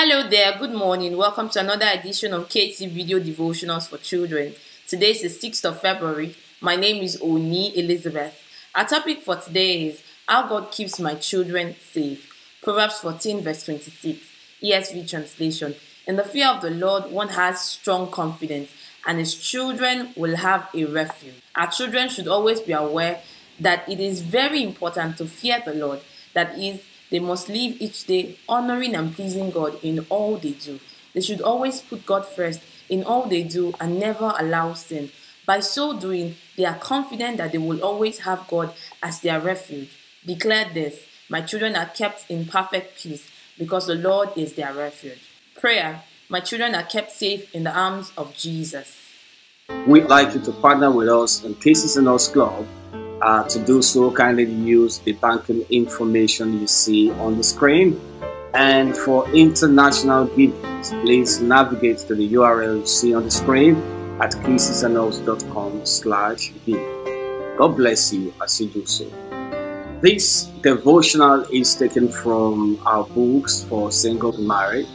Hello there, good morning. Welcome to another edition of KT Video Devotionals for Children. Today is the 6th of February. My name is Oni Elizabeth. Our topic for today is How God Keeps My Children Safe. Proverbs 14, verse 26, ESV translation. In the fear of the Lord, one has strong confidence, and his children will have a refuge. Our children should always be aware that it is very important to fear the Lord, that is, they must live each day honoring and pleasing God in all they do. They should always put God first in all they do and never allow sin. By so doing, they are confident that they will always have God as their refuge. Declare this My children are kept in perfect peace because the Lord is their refuge. Prayer My children are kept safe in the arms of Jesus. We'd like you to partner with us in Kisses and Huggs Club uh, to do so, kindly use the banking information you see on the screen. And for international givings, please navigate to the URL you see on the screen at kissesandhuggs.com slash give. God bless you as you do so. This devotional is taken from our books for single married,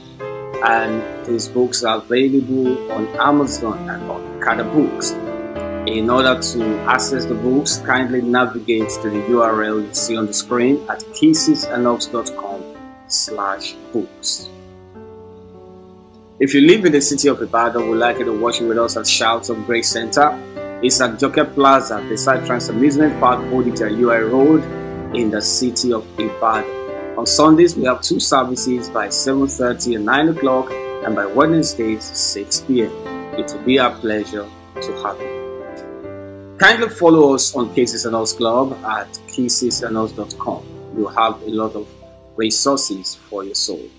and these books are available on Amazon and Okada Books. In order to access the books, kindly navigate to the URL you see on the screen at kissesandhuggs.com slash books. If you live in the city of Ibadan, we'd like you to watch with us at Shouts of Grace Center. It's at Joker Plaza, beside Trans Amusement Park, Bodija UI Road, in the city of Ibadan. On Sundays, we have two services by 7.30 and 9 o'clock, and by Wednesdays, 6 p.m. It will be our pleasure to have you. Kindly follow us on Kisses and Huggs Club at kissesandhuggs.com. You'll have a lot of resources for your soul.